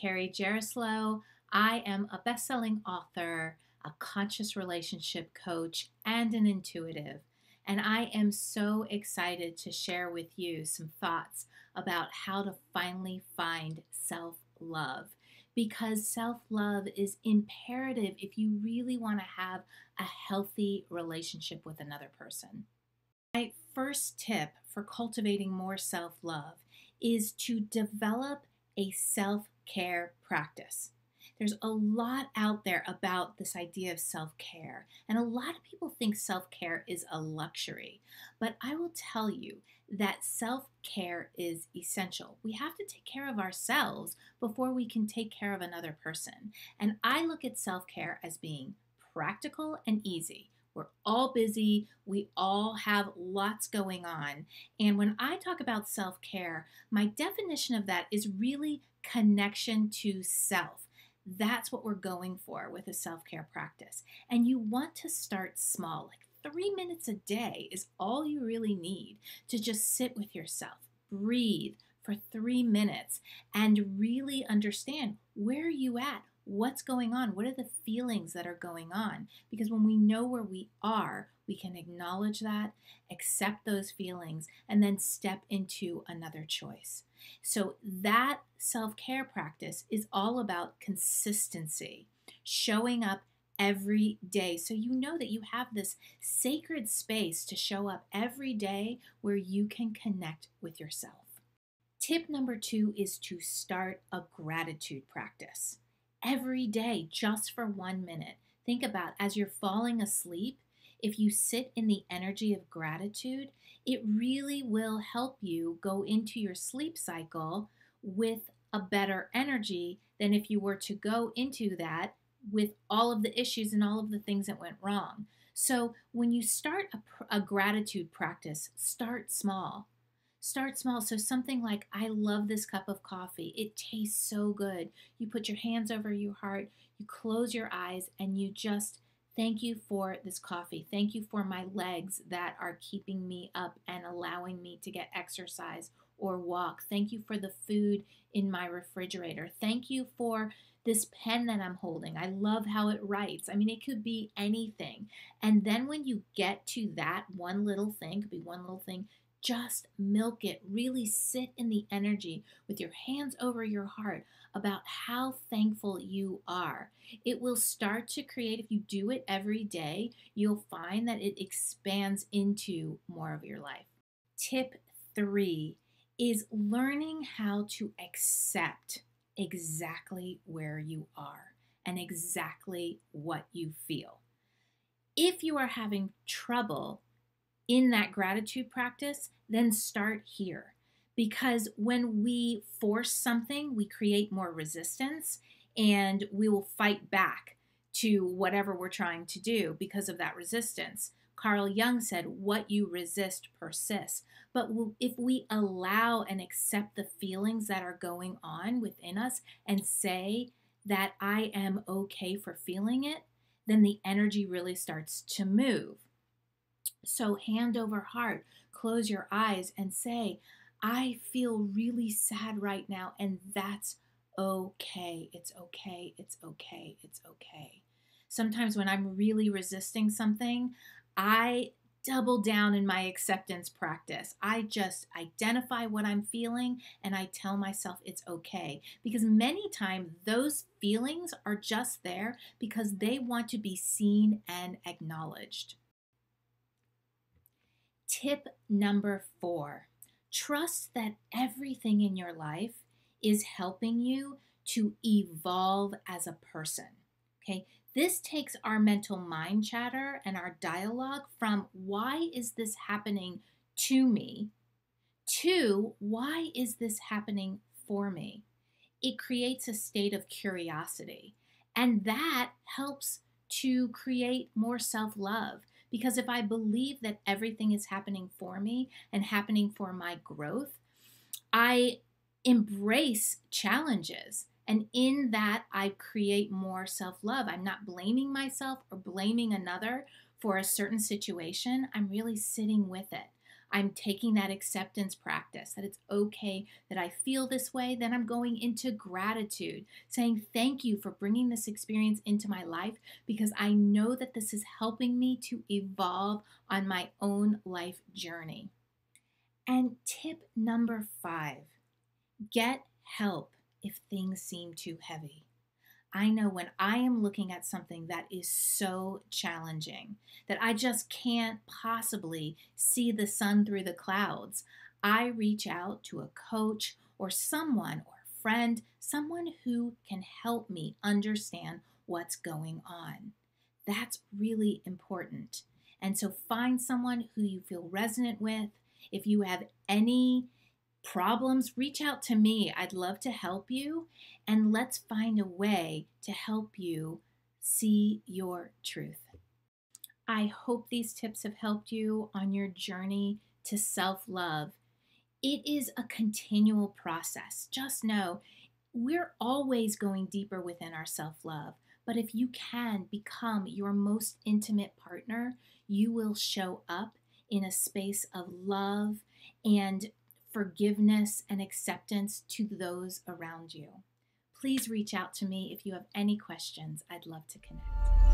Carrie Jaroslaw. I am a best selling author, a conscious relationship coach, and an intuitive. And I am so excited to share with you some thoughts about how to finally find self love. Because self love is imperative if you really want to have a healthy relationship with another person. My first tip for cultivating more self love is to develop a self care practice. There's a lot out there about this idea of self care, and a lot of people think self care is a luxury. But I will tell you that self care is essential. We have to take care of ourselves before we can take care of another person. And I look at self care as being practical and easy. We're all busy. We all have lots going on. And when I talk about self care, my definition of that is really connection to self. That's what we're going for with a self care practice. And you want to start small, like three minutes a day is all you really need to just sit with yourself, breathe for three minutes, and really understand where are you at? What's going on? What are the feelings that are going on? Because when we know where we are, we can acknowledge that, accept those feelings, and then step into another choice. So, that self care practice is all about consistency, showing up every day. So, you know that you have this sacred space to show up every day where you can connect with yourself. Tip number two is to start a gratitude practice every day just for one minute. Think about as you're falling asleep, if you sit in the energy of gratitude, it really will help you go into your sleep cycle with a better energy than if you were to go into that with all of the issues and all of the things that went wrong. So, when you start a, a gratitude practice, start small. Start small. So, something like, I love this cup of coffee. It tastes so good. You put your hands over your heart, you close your eyes, and you just thank you for this coffee. Thank you for my legs that are keeping me up and allowing me to get exercise or walk. Thank you for the food in my refrigerator. Thank you for this pen that I'm holding. I love how it writes. I mean, it could be anything. And then when you get to that one little thing, could be one little thing, just milk it. Really sit in the energy with your hands over your heart about how thankful you are. It will start to create, if you do it every day, you'll find that it expands into more of your life. Tip three is learning how to accept exactly where you are and exactly what you feel. If you are having trouble in that gratitude practice, then start here. Because when we force something, we create more resistance and we will fight back to whatever we're trying to do because of that resistance. Carl Jung said, What you resist persists. But if we allow and accept the feelings that are going on within us and say that I am okay for feeling it, then the energy really starts to move. So, hand over heart, close your eyes and say, I feel really sad right now, and that's okay. It's okay. It's okay. It's okay. Sometimes when I'm really resisting something, I double down in my acceptance practice. I just identify what I'm feeling and I tell myself it's okay. Because many times those feelings are just there because they want to be seen and acknowledged. Tip number four trust that everything in your life is helping you to evolve as a person. Okay, this takes our mental mind chatter and our dialogue from why is this happening to me to why is this happening for me? It creates a state of curiosity, and that helps to create more self love. Because if I believe that everything is happening for me and happening for my growth, I embrace challenges. And in that, I create more self love. I'm not blaming myself or blaming another for a certain situation. I'm really sitting with it. I'm taking that acceptance practice that it's okay that I feel this way. Then I'm going into gratitude, saying thank you for bringing this experience into my life because I know that this is helping me to evolve on my own life journey. And tip number five get help if things seem too heavy. I know when I am looking at something that is so challenging that I just can't possibly see the sun through the clouds, I reach out to a coach or someone or a friend, someone who can help me understand what's going on. That's really important. And so find someone who you feel resonant with. If you have any problems, reach out to me. I'd love to help you. And let's find a way to help you see your truth. I hope these tips have helped you on your journey to self love. It is a continual process. Just know we're always going deeper within our self love. But if you can become your most intimate partner, you will show up in a space of love and forgiveness and acceptance to those around you. Please reach out to me if you have any questions. I'd love to connect.